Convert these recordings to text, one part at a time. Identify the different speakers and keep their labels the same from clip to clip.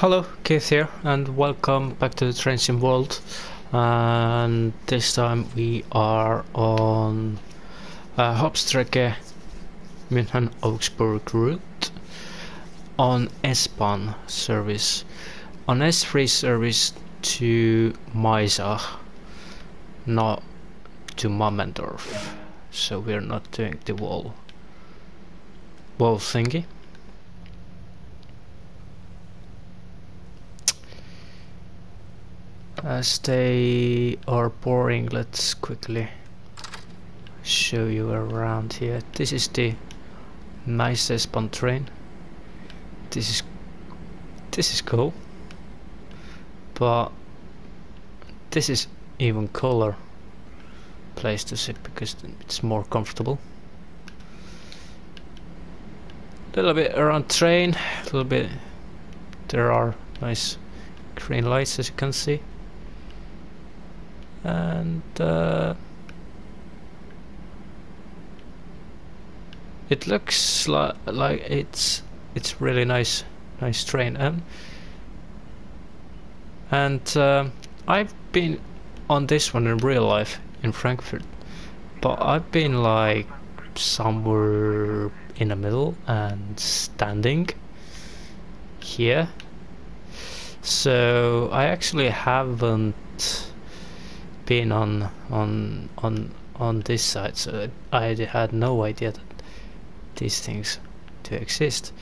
Speaker 1: Hello, Keith here, and welcome back to the Train Sim World. And this time we are on uh, Hauptstrecke München Augsburg route on S-Bahn service, on S3 service to Maisach, not to Mammendorf. So we're not doing the wall wall thingy. As they are boring, let's quickly show you around here. This is the nice S-Bahn train. This is this is cool, but this is even cooler place to sit because it's more comfortable. Little bit around train, a little bit. There are nice green lights as you can see and uh, it looks li like it's it's really nice nice train and and uh, I've been on this one in real life in Frankfurt but I've been like somewhere in the middle and standing here. So I actually haven't been on on on on this side so I had no idea that these things to exist.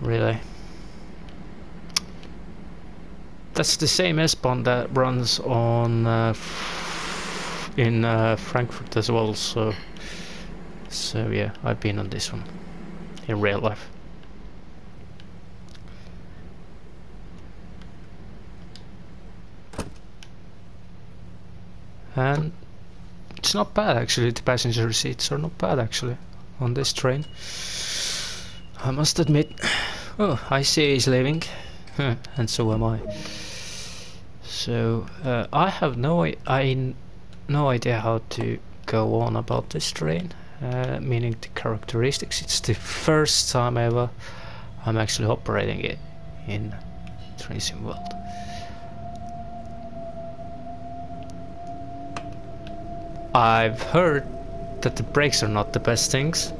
Speaker 1: Really. That's the same S-Bahn that runs on uh, in uh, Frankfurt as well so so yeah I've been on this one in real life and it's not bad actually the passenger seats are not bad actually on this train. I must admit oh I see he's leaving and so am I. So uh, I have no I no idea how to go on about this train uh, meaning the characteristics. It's the first time ever I'm actually operating it in Train Sim World I've heard that the brakes are not the best things.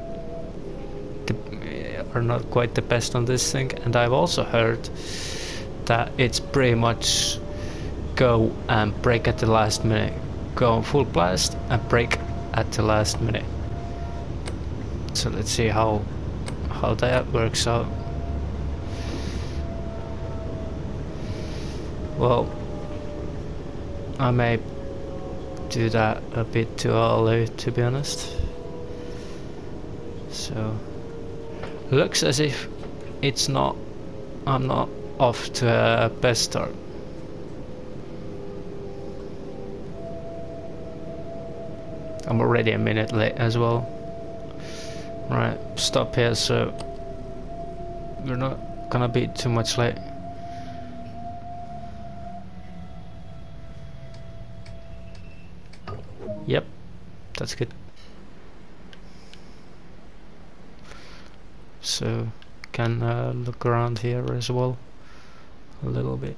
Speaker 1: The, eh, are not quite the best on this thing, and I've also heard that it's pretty much go and brake at the last minute. Go on full blast and brake at the last minute. So let's see how how that works out. Well, I may do that a bit too early to be honest. So looks as if it's not I'm not off to a best start. I'm already a minute late as well. Right stop here so we're not gonna be too much late that's good. So can uh, look around here as well a little bit.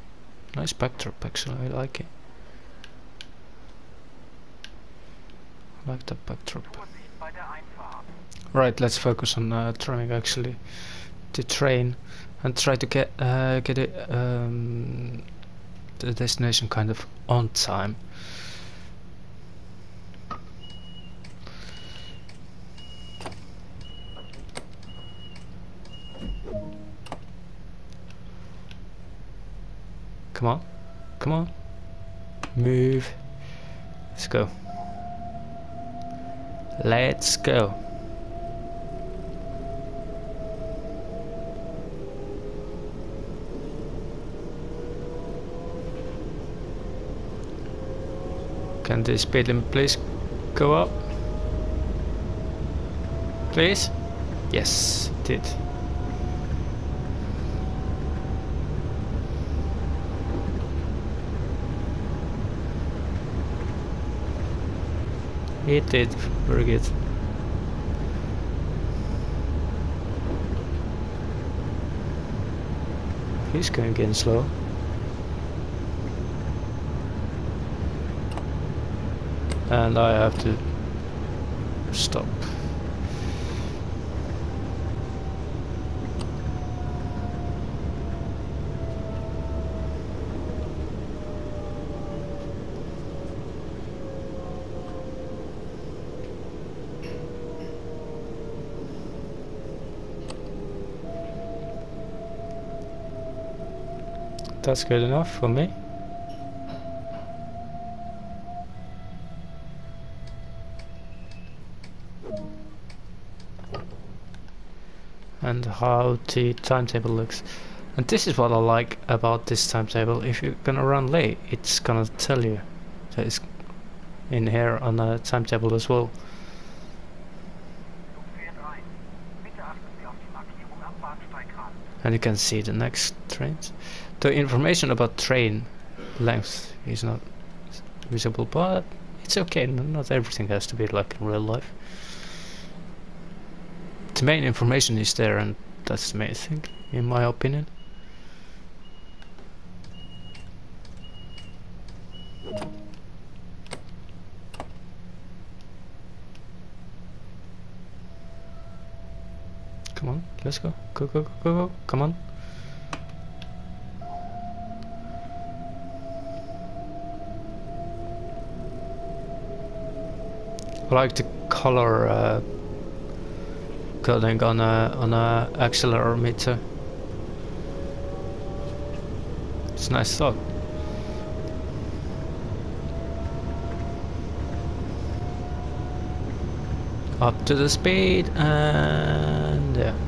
Speaker 1: Nice backdrop actually, I like it. Like the backdrop. Right, let's focus on uh, trying actually to train and try to get uh, get it um, the destination kind of on time. Come on. Come on. Move. Let's go. Let's go. Can the speed limit please go up? Please? Yes, it did. It did. Very good. he's going again slow. And I have to stop. That's good enough for me. And how the timetable looks. And this is what I like about this timetable. If you're gonna run late, it's gonna tell you that it's in here on the timetable as well. And you can see the next trains the information about train length is not visible but it's okay not everything has to be like in real life the main information is there and that's the main thing in my opinion Come on, let's go. Go, go, go, go, go. Come on. I like the color uh, coding on a on a accelerometer. It's nice thought. Up to the speed and yeah.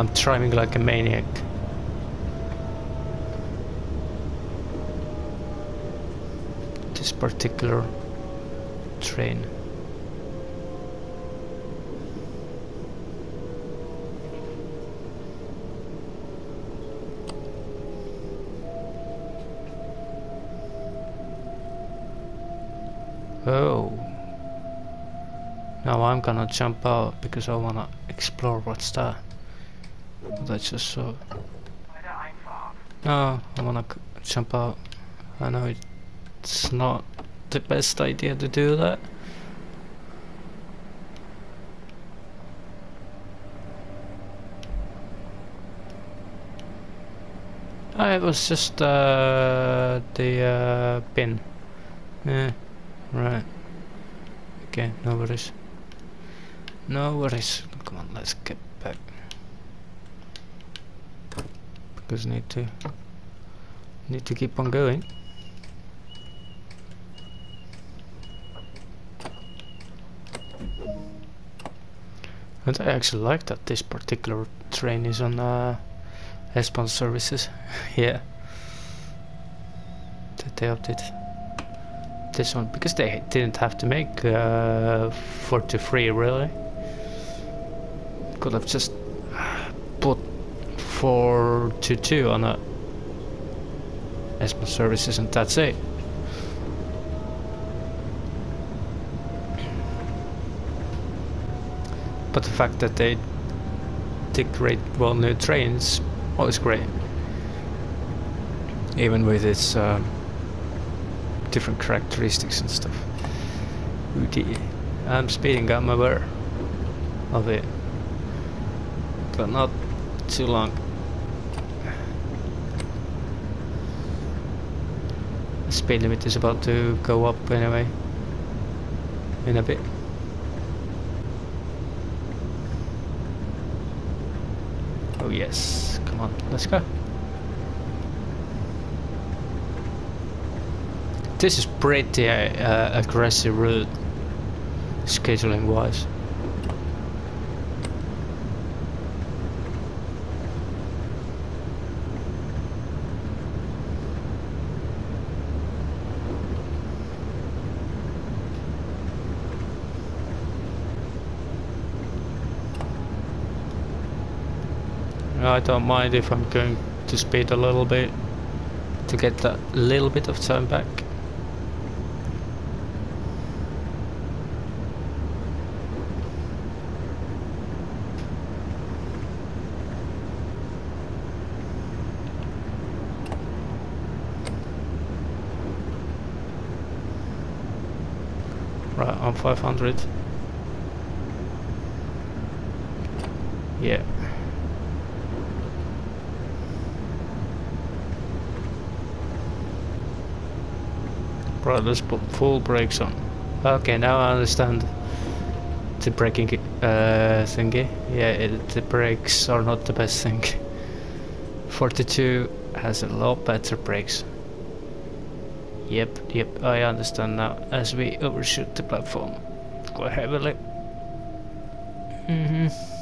Speaker 1: I'm driving like a maniac. This particular train. Oh. Now I'm gonna jump out because I wanna explore what's there. That's just so. No, I wanna jump out. I know it's not the best idea to do that. Oh, it was just uh, the uh, bin. Yeah, right. Okay, no worries. No worries. Come on, let's get back need to need to keep on going. And I actually like that this particular train is on uh, S-Bahn services. Yeah. That they update this one because they didn't have to make uh, 43 really. Could have just put 422 on a S-Bahn services and that's it. But the fact that they great well new trains was great. Even with its uh, different characteristics and stuff. I'm speeding my aware of it. But not too long. Speed limit is about to go up anyway. In a bit. Oh yes, come on, let's go. This is pretty uh, aggressive route, scheduling wise. I don't mind if I'm going to speed a little bit to get that little bit of time back. Right, I'm 500. Yeah. Right, let's put full brakes on. Okay, now I understand the braking uh, thingy. Yeah, it, the brakes are not the best thing. 42 has a lot better brakes. Yep, yep, I understand now. As we overshoot the platform quite heavily. Mm hmm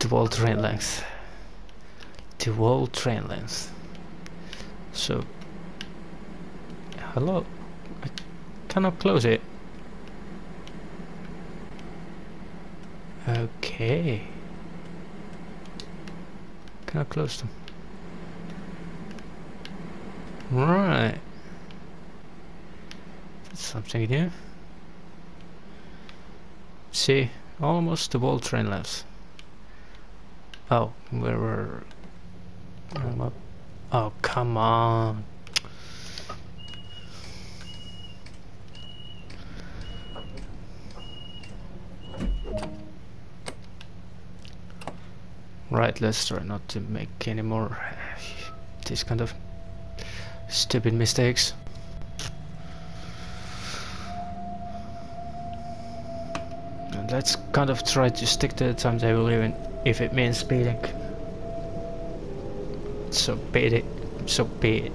Speaker 1: Dual train length. Dual train length. So, hello. I cannot close it. Okay. Can I close them? Right. That's something new. See, almost the whole train left. Oh, where were... Oh, come on. Right, let's try not to make any more these kind of stupid mistakes. And let's kind of try to stick to the timetable even if it means speeding. So be it. So be it.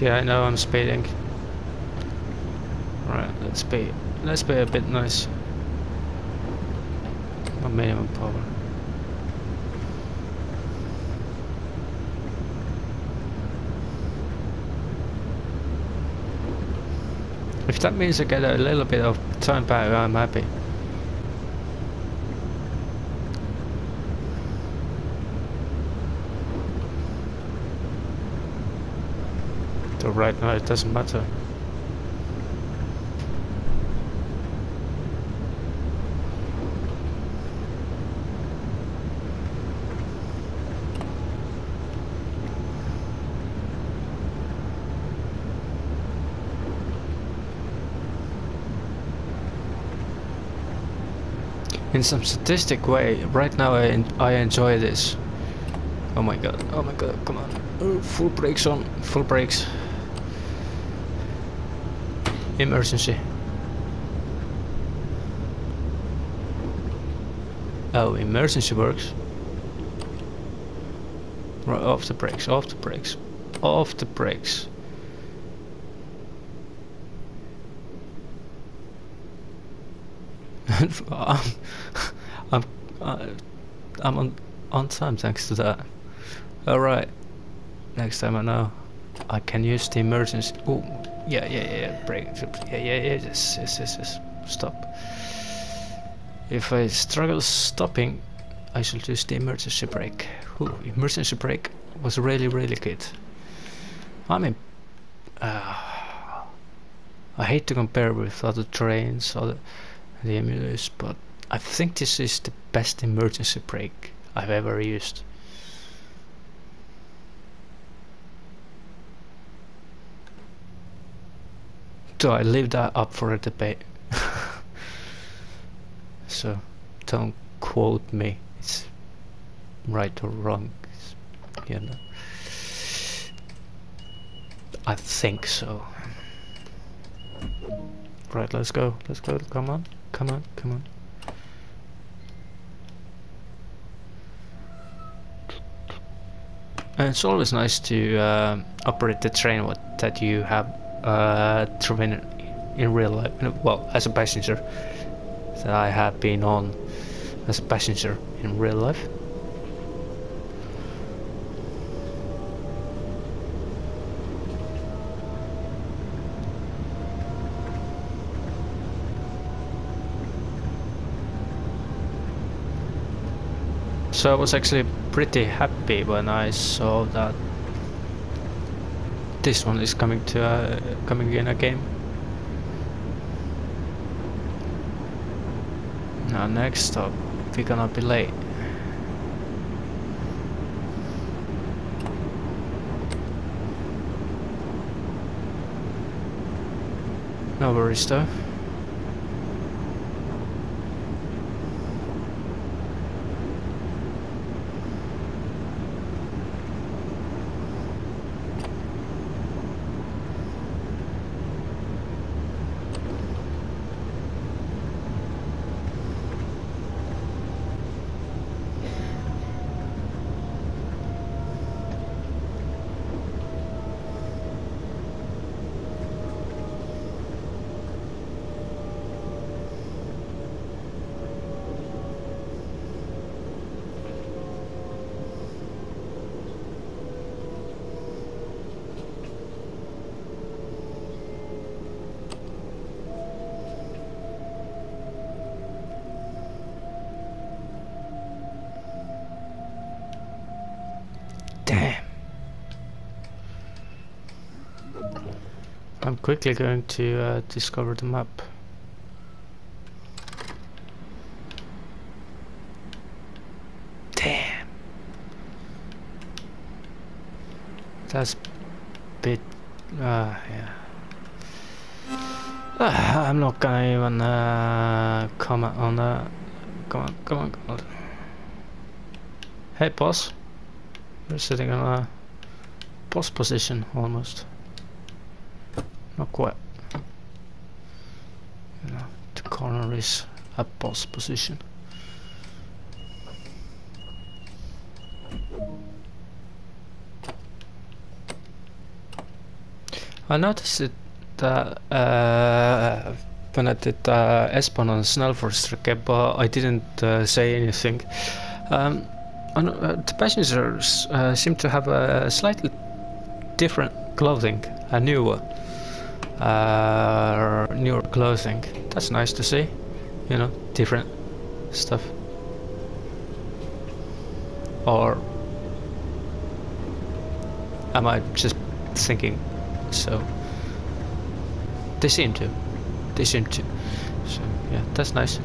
Speaker 1: Yeah, I know I'm speeding. Right, let's be let's be a bit nice. My minimum power. If that means I get a little bit of time back, I'm happy. So right now it doesn't matter. In some statistic way, right now I, en I enjoy this. Oh my god, oh my god, come on. Oh, full brakes on, full brakes. Emergency. Oh, emergency works. Right, off the brakes, off the brakes, off the brakes. I'm, I'm, uh, I'm on on time thanks to that. All right. Next time I know, I can use the emergency. Oh, yeah, yeah, yeah. Brake. Yeah, yeah, yeah. Yes, yes, yes, yes. Stop. If I struggle stopping, I shall use the emergency brake. Ooh, emergency brake was really, really good. I mean, uh, I hate to compare with other trains, other the emulators, but I think this is the best emergency brake I've ever used. So I leave that up for a debate. so don't quote me. It's right or wrong. It's, you know. I think so. Right, let's go. Let's go. Come on. Come on, come on. And it's always nice to uh, operate the train that you have uh, driven in real life. Well, as a passenger, that I have been on as a passenger in real life. So I was actually pretty happy when I saw that this one is coming to uh, coming in a game. Now next stop, we're gonna be late. No worries though. Damn. I'm quickly going to uh, discover the map. Damn. That's a bit... Uh, yeah. Uh, I'm not gonna even uh, comment on that. Come on, come on, come on. Hey boss. We're sitting in a boss position almost. Not quite. You know, the corner is a boss position. I noticed that uh, when I did uh, S-Bahn on Snellforce but I didn't uh, say anything. Um, uh, the passengers uh, seem to have a slightly different clothing, a newer, uh, newer clothing. That's nice to see, you know, different stuff. Or am I just thinking so? They seem to. They seem to. So yeah, that's nice.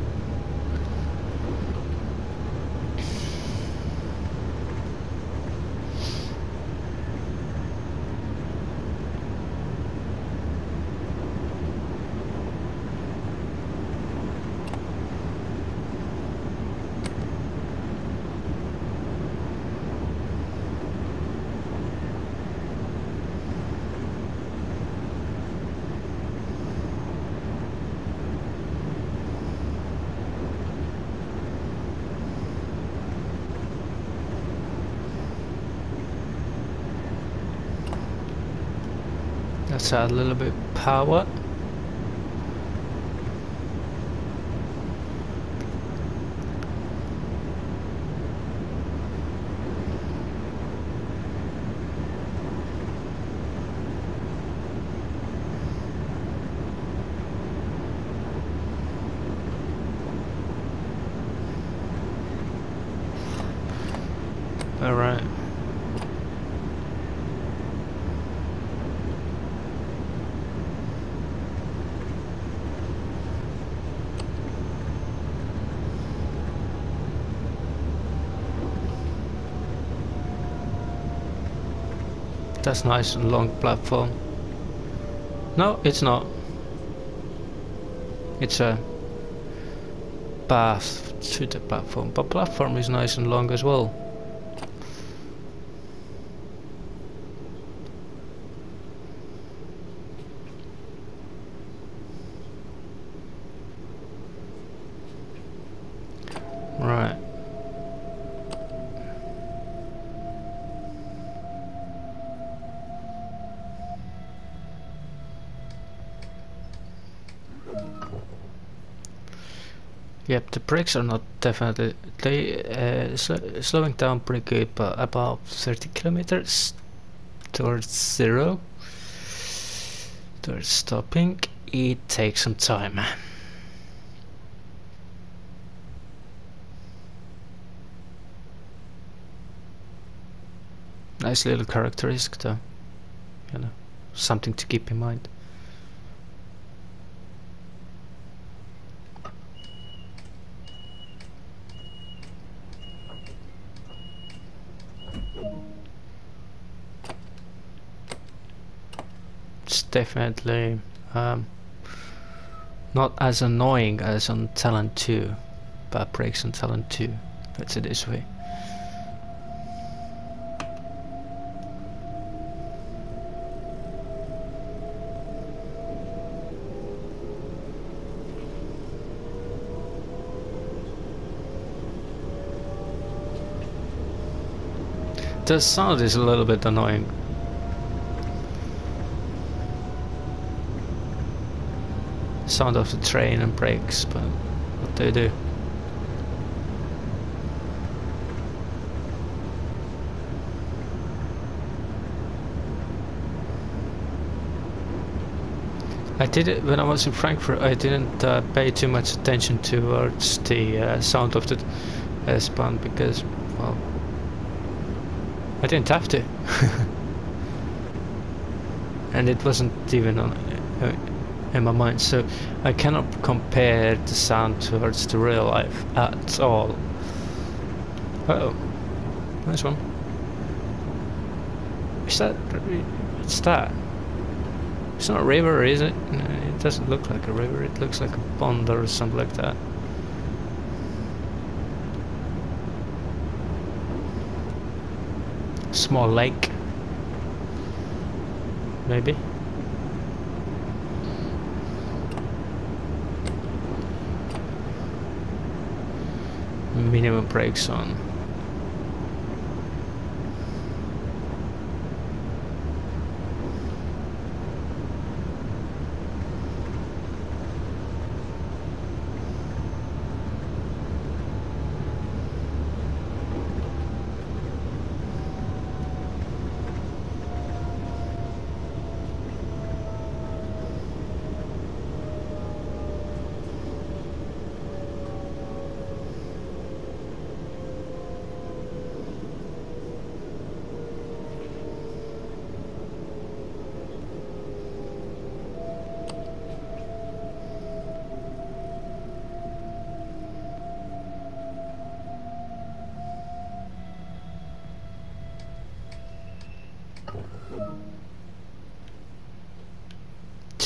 Speaker 1: Let's add a little bit power. All right. That's nice and long platform. No, it's not. It's a path to the platform, but platform is nice and long as well. Right. Yep, the brakes are not definitely they uh, sl slowing down pretty good, but about 30 kilometers towards zero, towards stopping, it takes some time. Nice little characteristic though, you know, something to keep in mind. Definitely um, not as annoying as on Talent 2, but breaks on Talent 2, let's say this way. The sound is a little bit annoying. Sound of the train and brakes, but what do they do. I did it when I was in Frankfurt. I didn't uh, pay too much attention towards the uh, sound of the S-Bahn because, well, I didn't have to. and it wasn't even on uh, in my mind, so I cannot compare the sound towards the real life at all. Uh oh, nice one. Is that? What's that? It's not a river, is it? No, it doesn't look like a river. It looks like a pond or something like that. Small lake. Maybe. Minimum brakes on.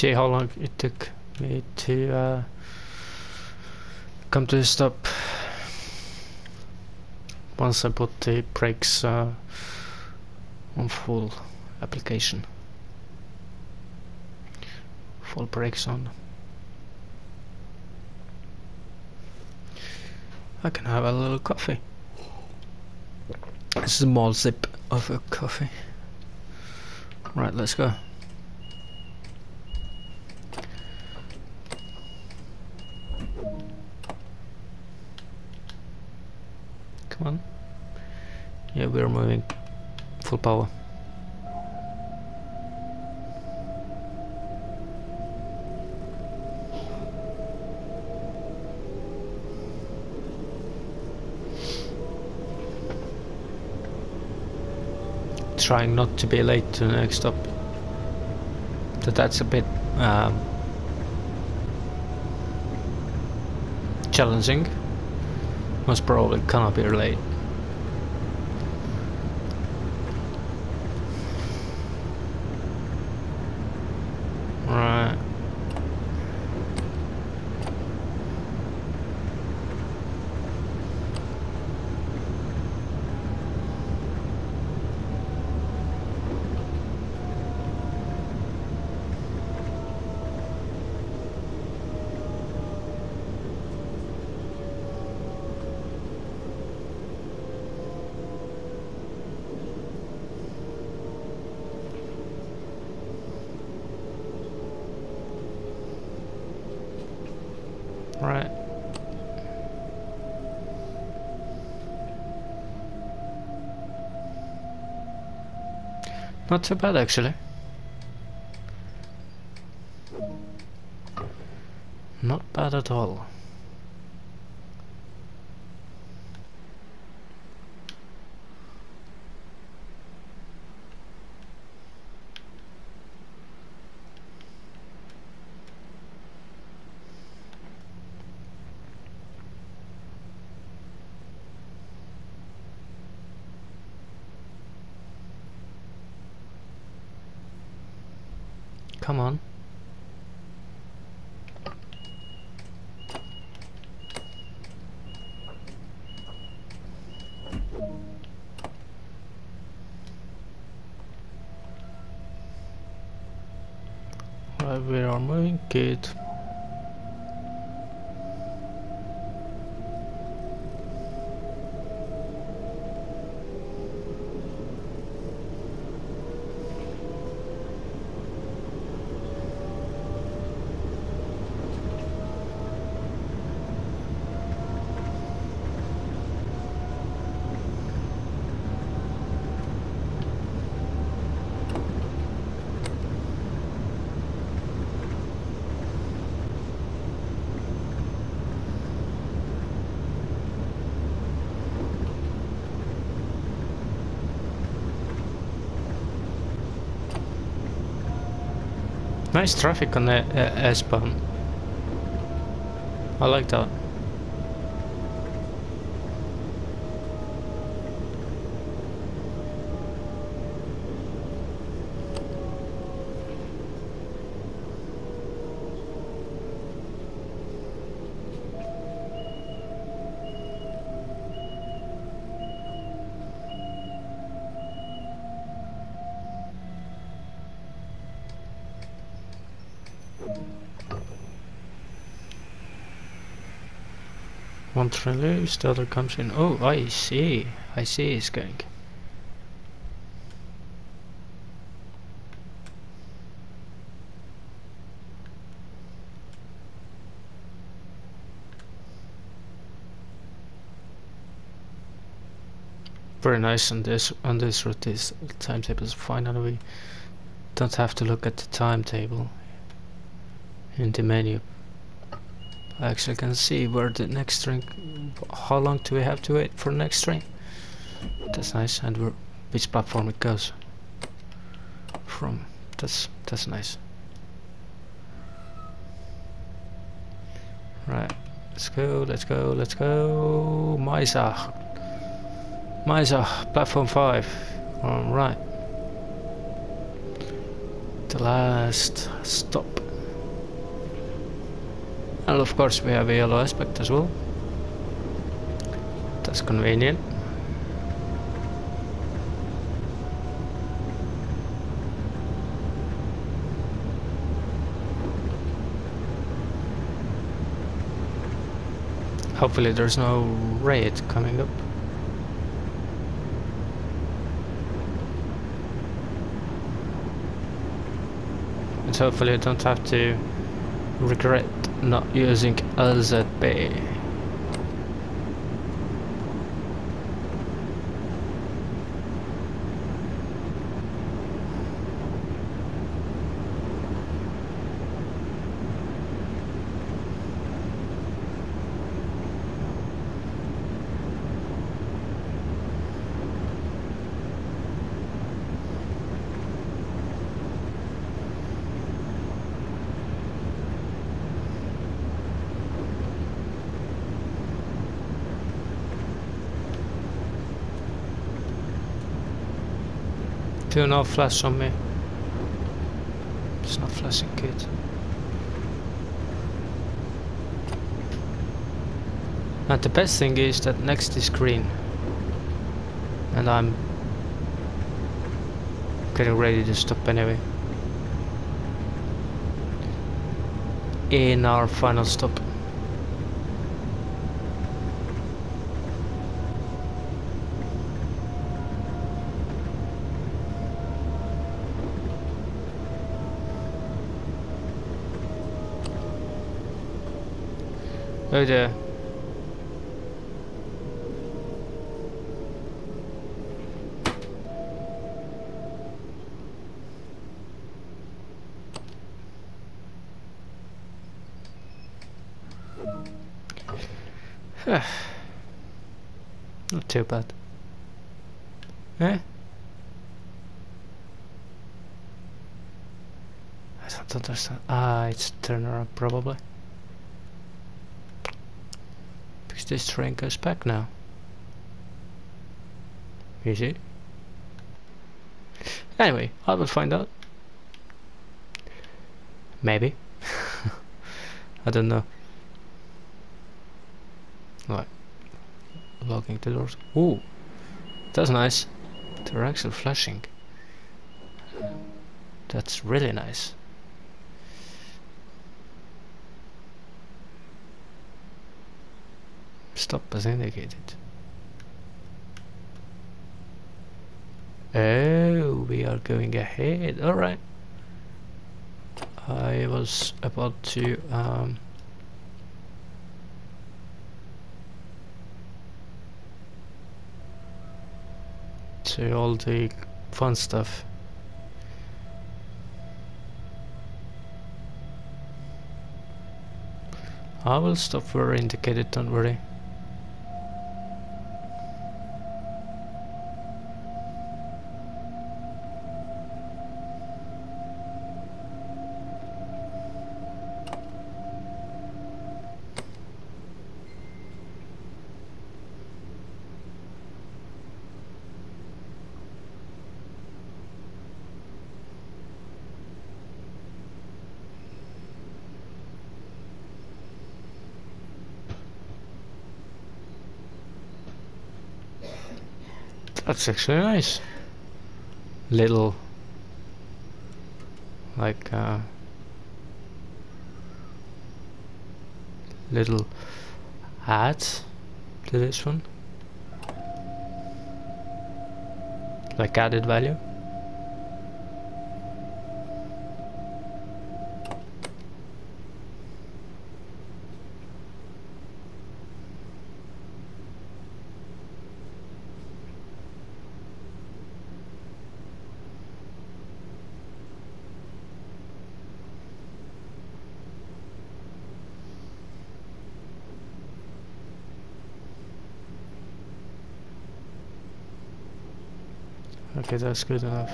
Speaker 1: See how long it took me to uh, come to a stop. Once I put the brakes uh, on full application. Full brakes on. I can have a little coffee. A small sip of a coffee. Right let's go Come on. Yeah, we're moving full power. Trying not to be late to the next stop. So that's a bit um, challenging. Most probably cannot be late. Right. Right. Not too bad actually. Not bad at all. Come on. Right, we are moving good. Nice traffic on the uh, S-Bahn. I like that. Train the comes in. Oh, I see. I see it's going. Very nice on this on this route. This timetable is fine, and we don't have to look at the timetable in the menu. I actually can see where the next train how long do we have to wait for next train that's nice and where, which platform it goes from. That's that's nice. Right let's go let's go let's go. Maisach Maisach platform 5 alright the last stop and of course we have a yellow aspect as well. That's convenient. Hopefully there's no raid coming up. And hopefully I don't have to regret not using LZB. Do not flash on me. It's not flashing good. And the best thing is that next is green. And I'm getting ready to stop anyway. In our final stop. Oh dear. Not too bad. Eh? I don't understand. Ah, it's turnaround probably. This train goes back now. Is it? Anyway, I will find out. Maybe. I don't know. Right. Locking the doors. Ooh, that's nice. They're actually flashing. That's really nice. Stop as indicated. Oh, we are going ahead. Alright. I was about to um, to all the fun stuff. I will stop where indicated, don't worry. That's actually nice. Little like uh, little ads to this one like added value Okay, that's good enough.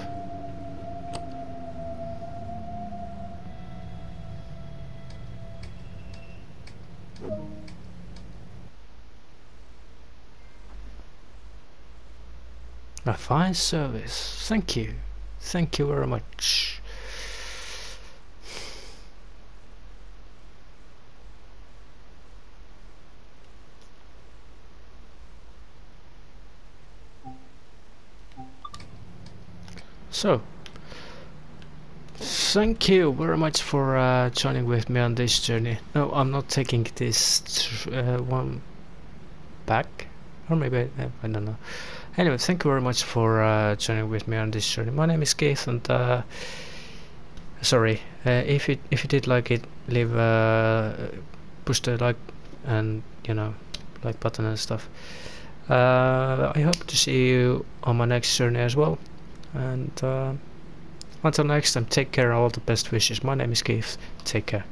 Speaker 1: A fine service. Thank you. Thank you very much. So, thank you very much for uh, joining with me on this journey. No, I'm not taking this uh, one back, or maybe I, I, don't know. Anyway, thank you very much for uh, joining with me on this journey. My name is Keith, and uh, sorry uh, if you if you did like it, leave uh, push the like and you know like button and stuff. I hope to see you on my next journey as well and uh, until next time take care all the best wishes. My name is Keith. Take care